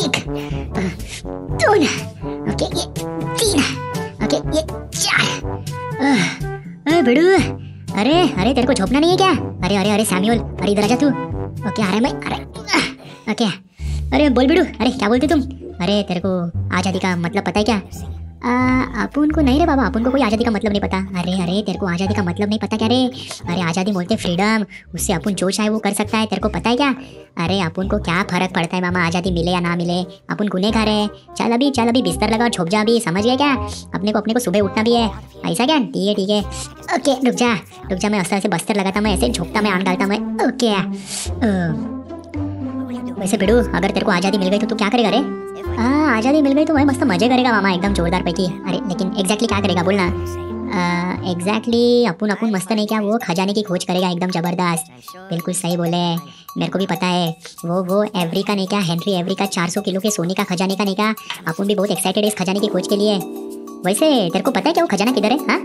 एक दोन ओके ये तीन ओके ये चार अरे बड़ू अरे अरे, तेरे को झोपना नहीं है क्या? अरे अरे अरे सैम्यूल अरे, इधर आ जा तू. ओके है मैं. अरे ओके अरे, बोल बिड़ू अरे, क्या बोलते तुम? अरे, तेरे को आज़ादी का मतलब पता है क्या? अपन को नहीं रे बाबा अपन को कोई आज़ादी का मतलब नहीं पता। अरे अरे, तेरे को आज़ादी का मतलब नहीं पता क्या रे? अरे, आज़ादी बोलते फ्रीडम उससे अपन जो चाहे वो कर सकता है, तेरे को पता है क्या? अरे अपन को क्या फ़र्क पड़ता है मामा, आज़ादी मिले या ना मिले? अपन गुने खा रहे चल अभी चल अभी, बिस्तर लगा छुप जा अभी, समझ गया क्या? अपने को अपने को सुबह उठना भी है। ऐसा क्या? ठीक है ठीक है। ओके, रुक जा रुक जा, मैं अस्तर से बस्तर लगाता, मैं ऐसे झोंकता, मैं आन डालता, मैं ओके वैसे बिड़ू अगर तेरे को आज़ादी मिल गई तो तू क्या करेगा रे? हाँ आज़ादी मिल गई तो मैं मस्त मज़े करेगा मामा, एकदम जोरदार पैकी। अरे, लेकिन एग्जैक्टली क्या करेगा, बोलना। एग्जैक्टली अपन अपन मस्त नहीं, क्या वो खजाने की खोज करेगा, एकदम ज़बरदस्त। बिल्कुल सही बोले। मेरे को भी पता है, वो वो एवरी का नहीं क्या हेनरी एवरी का 400 किलो के सोने का खजाने का नहीं क्या? अपन भी बहुत एक्साइटेड है इस खजाने की खोज के लिए। वैसे, तेरे को पता है क्या वो खजाना किधर है हाँ?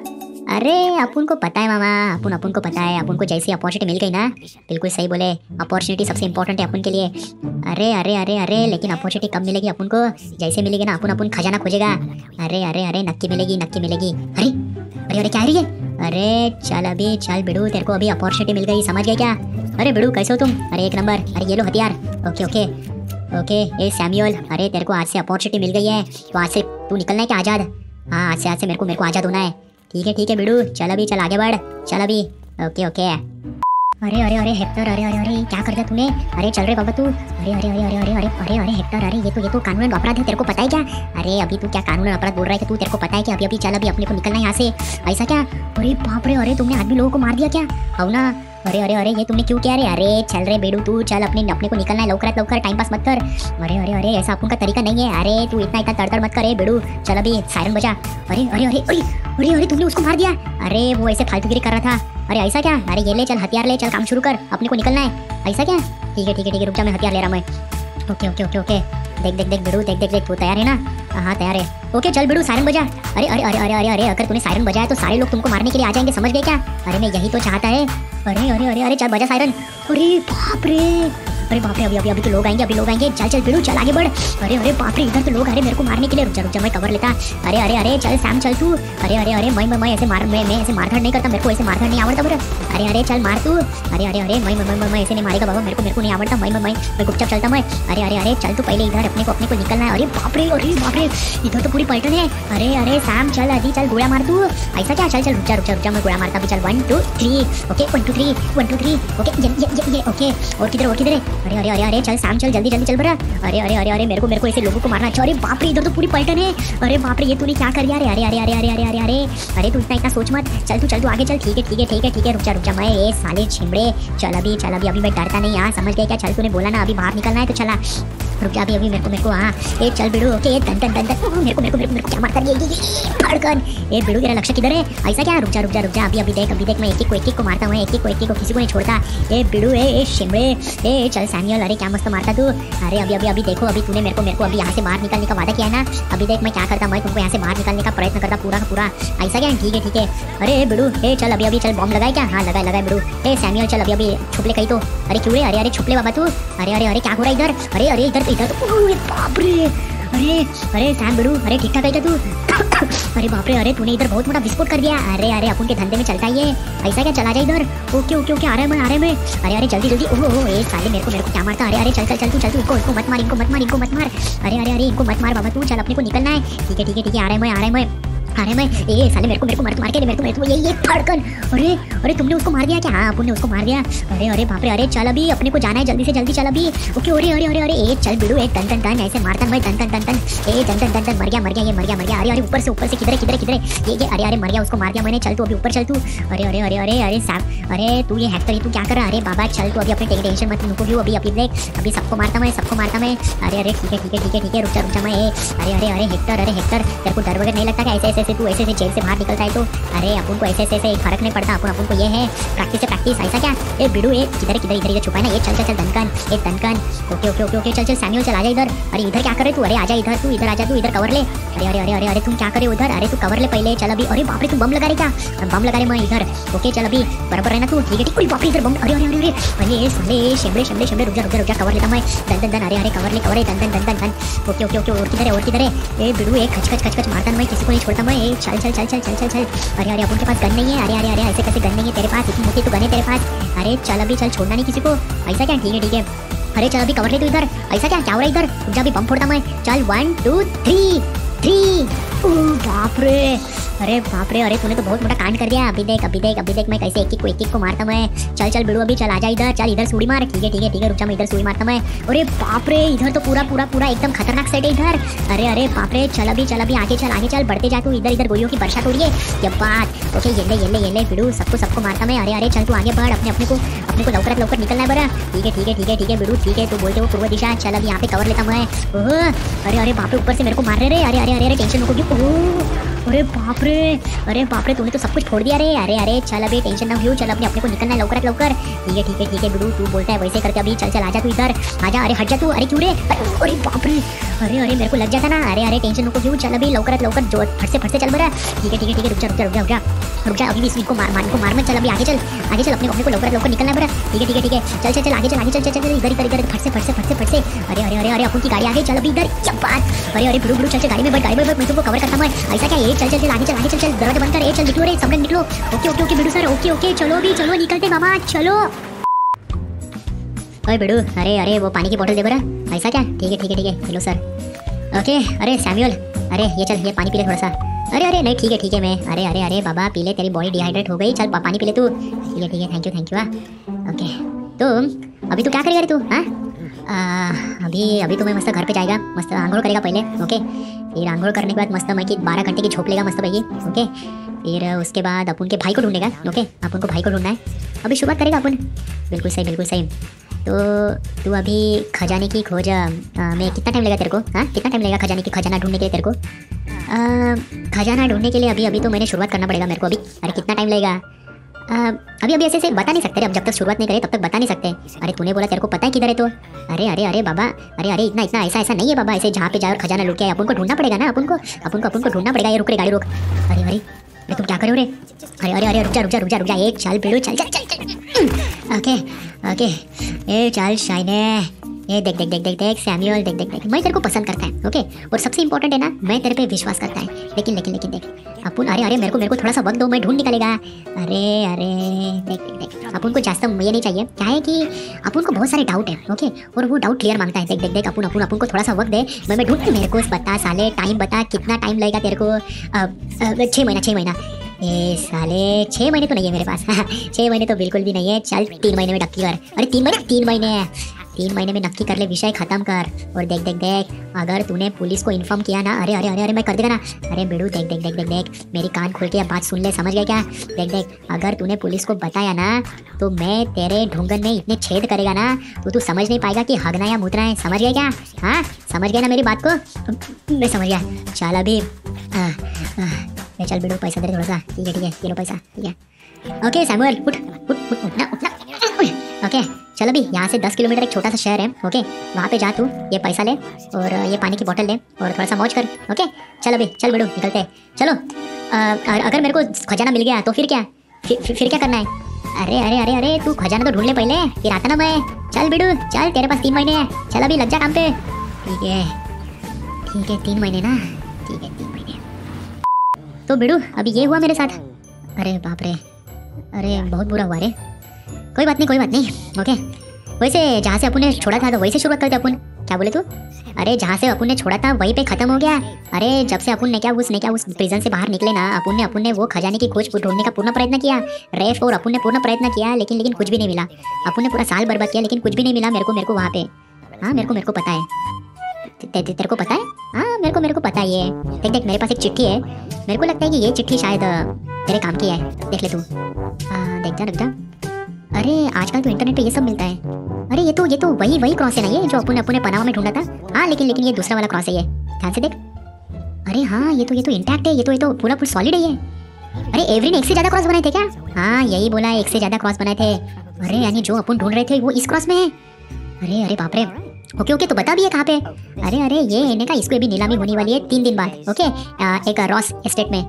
अरे, अपन को पता है मामा, अपन अपन को पता है, अपन को जैसी अपॉर्चुनिटी मिल गई ना, बिल्कुल सही बोले अपॉर्चुनिटी सबसे इंपॉर्टेंट है अपन के लिए। अरे अरे अरे अरे, लेकिन अपॉर्चुनिटी कब मिलेगी अपन को? जैसे मिलेगी ना, अपन अपन खजाना खोजेगा। अरे अरे अरे, नक्की मिलेगी नक्की मिलेगी। अरे अरे अरे, क्या है? अरे, चल अभी, चल बिड़ू, तेरे को अभी अपॉर्चुनिटी मिल गई, समझ गए क्या? अरे, बिड़ू, कैसे हो तुम? अरे, एक नंबर, अरे, ये लो हथियार। ओके ओके ओके, ए सैम्यूल अरे, तेरे को आज से अपॉर्चुनिटी मिल गई है। तो आज से तू निकलना है क्या आज़ाद? हाँ आज से आज से मेरे को मेरे को आज़ाद होना है। ठीक है ठीक है बिड़ू चल अभी चल आगे बढ़ चल अभी ओके ओके अरे अरे अरे हेक्टर अरे अरे अरे क्या कर दिया तूने अरे चल रहे बाबा तू अरे अरे अरे अरे अरे अरे अरे अरे हेक्टर अरे ये तो ये तो कानून अपराध है तेरे को पता है क्या अरे अभी तू क्या कानून अपराध बोल रहा है कि तू तेरे को पता है कि अभी अभी चल अभी अपने को निकलना है यहाँ से ऐसा क्या अरे बाप रे अरे तुमने आदमी लोगों को मार दिया क्या हो ना अरे अरे अरे, ये तुमने क्यों किया रे? अरे, चल रे बेडू, तू चल, अपने अपने को निकलना है लवकरात लवकर टाइम पास मत कर। अरे अरे अरे, ऐसा अपन का तरीका नहीं है। अरे, तू इतना इतना तड़तड़ मत करे बेडू। चल अभी सायरन बजा। अरे अरे अरे अरे अरे अरे, तुमने उसको मार दिया। अरे, वो ऐसे फालतूगिरी कर रहा था। अरे, ऐसा क्या? अरे, ये ले, चल, हथियार ले, चल, काम शुरू कर, अपने को निकलना है। ऐसा क्या? ठीक है ठीक है ठीक है, रुक जा, मैं हथियार ले रहा मैं। Okay okay okay okay. देख देख देख, बेडू, देख देख देख, तू तैयार है ना? हाँ तैयार है। ओके, चल बिड़ू, सायरन बजा। अरे अरे अरे अरे अरे अरे अगर तूने सायरन बजाया तो सारे लोग तुमको मारने के लिए आ जाएँगे, समझ गए क्या? अरे मैं यही तो चाहता है। अरे अरे अरे अरे, चल बजा सायरन। अरे, बाप रे! अरे बाप रे अभी अभी अभी तो लोग आएँगे अभी लोग आएँगे चल चल बिड़ू चल आगे बढ़ अरे अरे बाप रे इधर तो लोग आ रहे मेरे को मारने के लिए रुक जा मैं कवर लेता अरे अरे अरे चल सैम चल तू अरे अरे अरे मैं मैं ऐसे मार मैं मैं ऐसे मारधाड़ नहीं करता मेरे को ऐसे मारधाड़ नहीं आवड़ता बरा अरे अरे चल मार तू अरे अरे अरे मैं मैं मैं ऐसे नहीं मारेगा बाबा मेरे को मेरे को नहीं आवड़ता मैं मैं मैं गुपचाप चलता मैं अरे अरे अरे चल तू पहले इधर अपने को अपने को निकलना है अरे बाप रे अरे बाप रे इधर तो पूरी पलटन है अरे अरे सैम चल अजी चल गोला मार तू ऐसा क्या चल चल रुक जा रुक जा मैं गोला मारता भी चल one two three okay one two three one two three okay okay और किधर और किधर है अरे अरे अरे अरे चल शाम चल जल्दी जल्दी चल बरा अरे अरे अरे अरे मेरे को मेरे को ऐसे लोगों को मारना अच्छा अरे बाप रे इधर तो पूरी पलटन है अरे बाप रे ये तूने क्या कर दिया अरे अरे अरे अरे अरे अरे अरे अरे अरे तू इतना इतना सोच मत चल तू चल तू आगे चल ठीक है ठीक है ठीक है ठीक है रुक जा मैं साले छिमड़े चल अभी चल अभी अभी मैं डरता नहीं यहाँ समझ गया क्या चल तूने बोला ना अभी बाहर निकलना है तो चला रुक जा अभी अभी मेरे को मेरे को हाँ। ए, चल बिड़ू, ओके ये टन टन मेरे को मेरे को मेरे को क्या मारता है? ये ये ये फड़कन। ए, बिड़ू, तेरा लक्ष्य किधर है? ऐसा क्या? रुक जा रुक जा रुक जा। अभी अभी देख अभी देख, मैं एक एक को एक एक को मारता हूँ एक एक को एक एक को किसी को नहीं छोड़ता। ए, बिड़ू, ए ए शिमड़े ए, चल सैम्यूल अरे, क्या मस्त मारता तू। अरे, अभी अभी अभी देखो, अभी तूने मेरे को मेरे को अभी यहाँ से बाहर निकलने का वादा किया है ना? अभी देख, मैं क्या करता, मैं तुमको यहाँ से बाहर निकलने का प्रयत्न करता पूरा का पूरा। ऐसा क्या? ठीक है ठीक है। अरे बिड़ू, ए, चल, अभी अभी, चल बॉम्ब लगाए क्या? हाँ लगाए लगाए, बिड़ू। ए सैम्यूल चल, अभी अभी, छुपले कहीं तो। अरे, क्यों अरे अरे, छुपले बाबा तू। अरे अरे अरे, क्या हो रहा है इधर? अरे अरे, इधर इधर तो ओह, बाप रे अरे अरे सैम बड़ू अरे ठीक ठाक तू अरे बाप रे अरे तूने इधर बहुत बड़ा विस्फोट कर दिया। अरे अरे अपन के धंधे में चलता ही है। ऐसा क्या चला जाए इधर? ओके ओके ओके आ रहे मैं आ रहे मैं अरे अरे जल्दी जल्दी। ओहो ओहो, ए साले मेरे को मेरे को क्या मारता? अरे अरे चल चल चल तू चल तू इनको इनको मत मार इनको मत मार इनको मत मार। अरे अरे अरे इनको मत मार बाबा तू चल अपने को निकलना है। ठीक है ठीक है ठीक है आ रहे मैं आ रहे मैं अरे मैं ये साले मेरे को मेरे को मार मार के मेरे को मेरे को ये ये फड़कन अरे अरे तुमने उसको मार दिया क्या हाँ अपन ने उसको मार दिया अरे अरे बाप रे अरे चल अभी अपने को जाना है जल्दी से जल्दी चल अभी ओके अरे अरे अरे अरे ए चल बिड़ू एक टन टन टन ऐसे मारता मैं टन टन टन ए टन टन टन टन मर गया मर गया ये मर गया मर गया अरे अरे ऊपर से ऊपर से किधर है, किधर है, किधर है? ये ये अरे अरे मर गया उसको मार दिया मैंने चल तू अभी ऊपर चल तू अरे अरे अरे अरे अरे सैम अरे तू ये हैकर है तू क्या कर रहा है अरे बाबा चल तू अभी अपने टेंशन मत नुको भी अभी अभी देख अभी सबको मारता मैं सबको मारता मैं अरे अरे ठीक है ठीक है ठीक है ठीक है रुक जा रुक जा मैं अरे अरे अरे हेक्टर अरे हेक्टर तेरे को डर वगैरह नहीं लगता क्या ऐसे ऐसे ऐसे तू ऐसे जेल से बाहर निकलता है तो अरे अपन को ऐसे ऐसे ऐसे फ़र्क नहीं पड़ता अपन अपन को ये है प्रैक्टिस से प्रैक्टिस ऐसा क्या ए बिडू ए किधर किधर इधर इधर छुपा ना ये चल चल चल दनकन ए Duncan okay okay okay okay चल चल सैम्यूल चल आजा इधर अरे इधर क्या करे तू अरे आजा इधर तू इधर आजा तू इधर कवर ले अरे अरे अरे अरे अरे तुम क्या करे उधर अरे तू कवर ले पहले चल अभी अरे बाप रे तू बम लगा रही क्या बम लगा रहे मैं इधर ओके चल अभी बराबर रहना तू ठीक है ठीक बाप रे इधर बम अरे अरे अरे अरे अरे साले शिमले शिमले शिमले रुक जा रुक जा रुक जा कवर लेता मैं दन दन दन अरे अरे कवर ले कवर दन दन दन दन दन ओके ओके ओके और किधर है और किधर है ए बिडू एक खच खच खच खच मारता मैं किसी को नहीं छोड़ता मैं ए चल चल चल चल चल चल चल। अरे अरे, अपन के पास गन नहीं है। अरे अरे अरे, ऐसे कैसे गन नहीं है? तेरे पास, इतनी मोटी तो गन है तेरे पास। अरे, चल अभी, चल, छोड़ना नहीं किसी को। ऐसा क्या? ठीक है ठीक है। अरे, चल, अभी कवर ले तू इधर। ऐसा क्या? क्या हो रहा है इधर? जब अभी बम फोड़ता मैं। चल वन टू थ्री थ्री बाप रे अरे बाप रे अरे, तूने तो बहुत मोटा कांड कर दिया। अभी देख अभी देख अभी देख, मैं कैसे एक एक को एक एक को मारता मैं। चल चल, बिड़ू, अभी चल आजा इधर, चल, इधर सूड़ी मार। ठीक है ठीक है ठीक है, रुक जा, मैं इधर सूड़ी मारता मैं। अरे बाप रे इधर तो पूरा पूरा पूरा एकदम खतरनाक सेट है इधर। अरे अरे बाप रे चल अभी चल अभी, आगे चल आगे चल, बढ़ते जा तू, इधर इधर, गोलियों की वर्षा तोड़िए ये बात। ओके, ये ले ये ले ये ले, बिड़ू, सबको सबको मारता मैं। अरे अरे, चल तू आगे बढ़, अपने अपने को। अपने को लौकर लौकर निकलना है बरा ठीक है ठीक है ठीक है ठीक है बिलू ठीक है तो बोलते हो पूर्व दिशा। चल अभी यहाँ पे कवर लेता मैं। अरे अरे, बाप ऊपर से मेरे को मार रहे अरे अरे अरे अरे टेंशन हो गई। अरे बाप रे। अरे बाप रे, तूने तो सब कुछ छोड़ दिया रे। अरे अरे, चल अभी, टेंशन ना हो चल अपने अपने को निकलना है लवकर लवकर। ठीक है ठीक है ठीक है बिडू तू बोलता है वैसे करके अभी, चल चल, आजा तू इधर। आजा, अरे, हट जा तू। अरे, क्यों रे? अरे बाप रे। अरे अरे, मेरे को लग जाता ना। अरे अरे, टेंशन को क्यों? चल अभी लवकर लवकर जो फट से फट से चल बरा ठीक है ठीक है ठीक है, रुक जा रुक जा रुक जा रुक जा। जा, अभी भी इसको मार मार, को मार मत। चल अभी, आगे चल। आगे चल, अपने अपने को लवकर लौकर निकलना बरा ठीक है ठीक है ठीक है। चल चल चल, आगे चल आगे चल चल चल इधर इधर इधर फट से फट से फट से फट से अरे अरे अरे अरे, अपन की गाड़ी आगे चल अभी इधर, क्या बात। अरे अरे बिडू बिडू चल चल, गाड़ी में बैठ, गाड़ी में बैठ, मैं तुमको कवर करता हूँ ऐसा क्या चल चल चल, आगे चल आगे चल चल। दरवाज़ा बंद कर, ए, चल निकलो रे सब निकलो ओके ओके ओके बिडू सर, ओके ओके, चलो भी, चलो, निकलते, मामा, चलो। ओए बिडू अरे अरे, वो पानी की बोतल दे बरा ऐसा क्या? ठीक है ठीक है ठीक है हेलो सर। ओके, अरे, सैम्यूल। अरे, ये चल, ये पानी पी ले थोड़ा सा। अरे अरे, नहीं, ठीक है ठीक है, मैं, अरे अरे अरे, बाबा, पी ले, तेरी बॉडी डिहाइड्रेट हो गई। चल पानी पी ले तू। ठीक है ठीक है thank you thank you okay तो अभी तू क्या करेगा रे तू हाँ? अभी अभी तो मैं मस्त घर पे जाएगा, मस्त आंघोड़ करेगा पहले, ओके? फिर आंघोड़ करने के बाद मस्त मैं कि बारह घंटे की झोप लेगा मस्त भाई ओके फिर उसके बाद अपन के भाई को ढूंढेगा ओके अपन को भाई को ढूंढना है। अभी शुरुआत करेगा अपन बिल्कुल सही बिल्कुल सही। तो तू अभी खजाने की खोज में कितना टाइम लगेगा तेरे को? हाँ? कितना टाइम लगेगा खजाने की, खजाना ढूँढने के लिए तेरे को? खजाना ढूँढने के लिए अभी अभी तो मैंने शुरुआत करना पड़ेगा मेरे को अभी। अरे, कितना टाइम लगेगा अभी अभी ऐसे ऐसे बता नहीं सकते अब जब तक शुरुआत नहीं करे, तब तक बता नहीं सकते। अरे, तूने बोला तेरे को पता है किधर है तो? अरे अरे अरे, बाबा, अरे अरे, इतना इतना, ऐसा ऐसा नहीं है बाबा, ऐसे जहाँ पे जाओ और खजाना लुट के अपन को ढूंढना पड़ेगा ना, अपन को अपन को अपन को ढूंढना पड़ेगा, ये रुक रे, गाड़ी रुक। अरे अरे अरे, तुम क्या करो रे? अरे अरे अरे, रुक जा रुक जा रुक जा एक चाल, पेड़ो चल चल चल। ओके ओके, ए, चल, शाइने। ये देख देख देख देख देख, सैम्यूअल, देख देख देख। मैं तेरे को पसंद करता है, ओके? और सबसे इंपॉर्टेंट है ना, मैं तेरे पे विश्वास करता है। लेकिन लेकिन लेकिन, देख, अपन, अरे अरे, मेरे को मेरे को थोड़ा सा वक्त दो मैं ढूंढ निकलेगा। अरे अरे, देख देख देख। अपन को जास्त ये नहीं चाहिए। क्या है कि अपन को बहुत सारे डाउट है, ओके? और वो डाउट क्लियर माँगता है। देख देख देख, अपन अपन अपन को थोड़ा सा वक्त दे। मैं मैं ढूंढ मेरे को बता, साले टाइम बता, कितना टाइम लगेगा तेरे को? छः महीना छः महीना। ए, साले छः महीने तो नहीं है मेरे पास। छः महीने तो बिल्कुल भी नहीं है। चल, तीन महीने में डक्की कर अरे, तीन महीने तीन महीने। तीन महीने में नक्की कर ले विषय खत्म कर और देख देख देख अगर तूने पुलिस को इन्फॉर्म किया ना अरे अरे अरे अरे मैं कर देगा ना अरे बेड़ू देख देख देख देख देख मेरी कान खोल के बात सुन ले समझ गया क्या देख देख अगर तूने पुलिस को बताया ना तो मैं तेरे ढूंगन में इतने छेद करेगा ना तो तू समझ नहीं पाएगा कि हगना या मुतना है समझ गया क्या हाँ समझ गया ना मेरी बात को मैं समझ गया चल अभी चल बेड़ू पैसा दे थोड़ा सा ठीक है ठीक है ये लो पैसा ठीक है ओके सैमुअल उठ उठ उठ उठना उठना ओके चलो भी यहाँ से दस किलोमीटर एक छोटा सा शहर है ओके वहाँ पे जा तू ये पैसा ले और ये पानी की बोतल ले और थोड़ा सा मौज कर ओके चलो भी चल बेड़ू निकलते चलो आ, अगर मेरे को खजाना मिल गया तो फिर क्या? फिर, फिर क्या करना है? अरे अरे अरे अरे तू खजाना तो ढूंढ ले पहले फिर आता ना मैं। चल बेड़ू चल तेरे पास तीन महीने हैं। चल अभी लग जा काम पे। ठीक है ठीक है तीन महीने ना? ठीक है तीन महीने। तो बेड़ू अभी ये हुआ मेरे साथ? अरे बाप रे अरे बहुत बुरा हुआ रे। कोई बात नहीं, कोई बात नहीं। ओके वैसे जहाँ से अपन ने छोड़ा था तो वही से शुरुआत करते अपन क्या बोले तू? अरे, जहाँ से अपन ने छोड़ा था, वहीं पे खत्म हो गया। अरे, जब से अपन ने क्या उसने क्या उस प्रिजन से बाहर निकले ना अपन ने अपन ने वो खजाने की खोज ढूँढने का पूर्ण प्रयत्न किया। रेफ और अपन ने पूर्ण प्रयत्न किया, लेकिन लेकिन कुछ भी नहीं मिला। अपन ने पूरा साल बर्बाद किया, लेकिन कुछ भी नहीं मिला मेरे को मेरे को वहाँ पे। हाँ मेरे को मेरे को पता है। तेरे को पता है? हाँ मेरे को मेरे को पता है देख देख, मेरे पास एक चिट्ठी है। मेरे को लगता है कि ये चिट्ठी शायद तेरे काम की है। देख ले तू। हाँ देख जा देख जा। अरे, आजकल तो इंटरनेट पे ये सब मिलता है। अरे, ये तो ये तो वही वही क्रॉस है ना ये, जो अपन, अपने पनामा में ढूंढा था। हाँ लेकिन लेकिन ये दूसरा वाला क्रॉस है ये। ध्यान से देख। अरे हाँ ये तो ये तो इंटैक्ट है, ये तो ये तो पूरा फुल सॉलिड है ये। अरे एवरी ने एक से ज़्यादा क्रॉस बनाए थे क्या? हाँ यही बोला, एक से ज़्यादा क्रॉस बनाए थे। अरे, यानी जो अपन ढूंढ रहे थे, वो इस क्रॉस में है। अरे अरे बाप रे। ओके ओके तो बता भी है कहाँ पे? अरे अरे, ये इन्हें का इसको भी नीलामी होने वाली है तीन दिन बाद ओके एक रॉस एस्टेट में।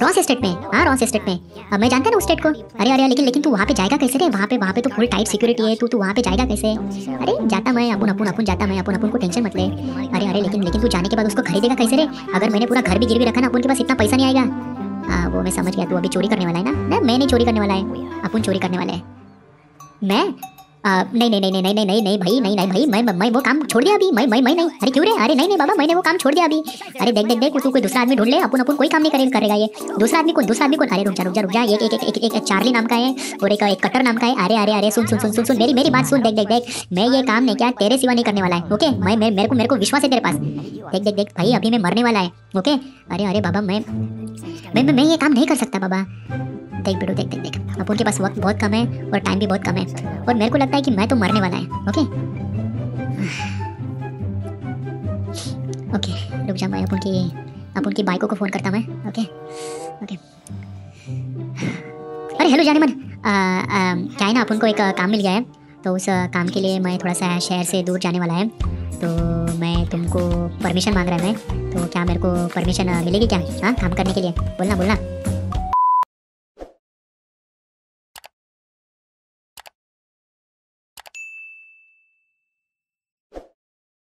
रॉस एस्टेट में। हाँ रॉस स्टेट में। अब मैं जानता ना उस स्टेट को। अरे अरे लेकिन लेकिन तू वहाँ पे जाएगा कैसे रे? वहाँ पे वहाँ पे तो फुल टाइट सिक्योरिटी है। तू तू वहाँ पे जाएगा कैसे? अरे, जाता मैं अपन अपन अपन जाता मैं। अपन अपन को टेंशन मत ले। अरे अरे, लेकिन लेकिन तू जाने के बाद उसको खरीदेगा कैसे रे? अगर मैंने पूरा घर भी गिर भी रखा ना, अपन के पास इतना पैसा नहीं आएगा। हाँ वो मैं समझ गया। तू अभी चोरी करने वाला है ना, मैं नहीं चोरी करने वाला है। अपन चोरी करने वाला है। मैं? नहीं नहीं नहीं नहीं नहीं नहीं नहीं भाई नहीं नहीं भाई मैं मैं वो काम छोड़ दिया अभी मैं मैं मैं नहीं अरे क्यों रे अरे नहीं नहीं बाबा मैंने वो काम छोड़ दिया अभी अरे देख देख देख तू कोई दूसरा आदमी ढूंढ ले अपन अपन कोई काम नहीं करेगा करेगा ये दूसरा आदमी कौन दूसरा आदमी कौन अरे रुक जा रुक जा रुक जा एक एक एक एक चार्ली नाम का है और एक एक कटर नाम का है अरे अरे अरे सुन सुन सुन सुन सुन मेरी मेरी बात सुन देख देख देख मैं ये काम नहीं क्या तेरे सिवा नहीं करने वाला है ओके मैं मेरे को मेरे को विश्वास है तेरे पास देख देख देख भाई अभी मैं मरने वाला है ओके अरे अरे बाबा मैं मैं मैं ये काम नहीं कर सकता बाबा देख बेटो देख देख देख। अब उनके पास वक्त बहुत कम है और टाइम भी बहुत कम है। और मेरे को लगता है कि मैं तो मरने वाला है ओके ओके रुक जा मैं अपन की अपन की बाइकों को फ़ोन करता मैं ओके ओके अरे हेलो जाने मन। क्या है ना अपन को एक काम मिल गया है। तो उस काम के लिए मैं थोड़ा सा शहर से दूर जाने वाला है। तो मैं तुमको परमिशन मांग रहा है मैं। तो क्या मेरे को परमिशन मिलेगी क्या? हाँ काम करने के लिए। बोलना बोलना।